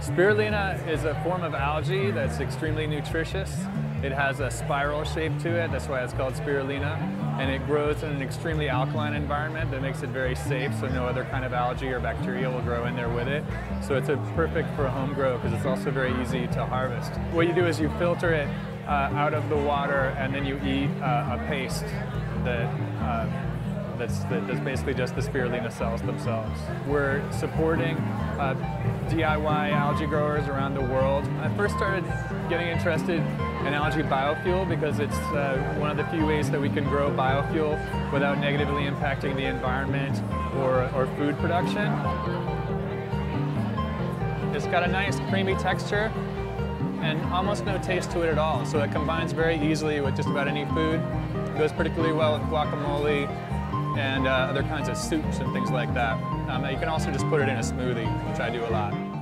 Spirulina is a form of algae that's extremely nutritious. It has a spiral shape to it, that's why it's called spirulina. And it grows in an extremely alkaline environment that makes it very safe, so no other kind of algae or bacteria will grow in there with it. So it's a perfect for home grow because it's also very easy to harvest. What you do is you filter it uh, out of the water and then you eat uh, a paste that uh, that's, that's basically just the spirulina cells themselves. We're supporting uh, DIY algae growers around the world. I first started getting interested in algae biofuel because it's uh, one of the few ways that we can grow biofuel without negatively impacting the environment or, or food production. It's got a nice creamy texture and almost no taste to it at all. So it combines very easily with just about any food. It goes particularly well with guacamole, and uh, other kinds of soups and things like that. Um, you can also just put it in a smoothie, which I do a lot.